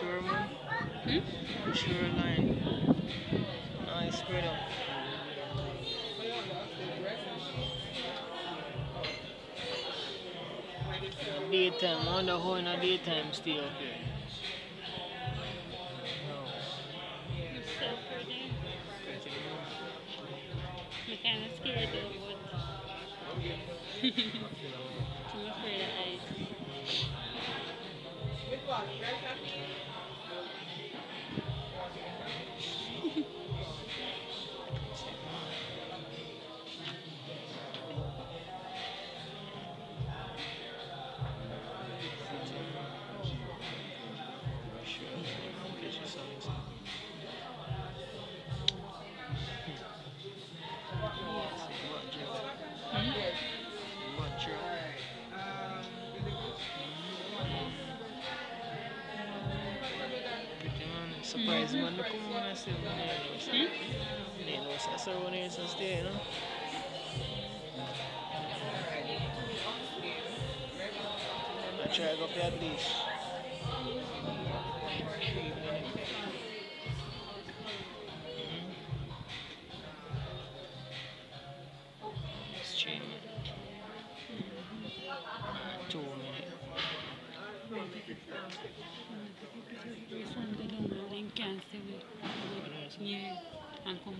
Hmm? Shoreline. Nice spread up. Daytime, I wonder how in a daytime here. It's so. Pretty I'm kind of scared I'm afraid of heights. Surprise man, look come on still Hmm? Nilo sa sarong na sa stay, no? I try go for at least. Two ये सुन ये हमको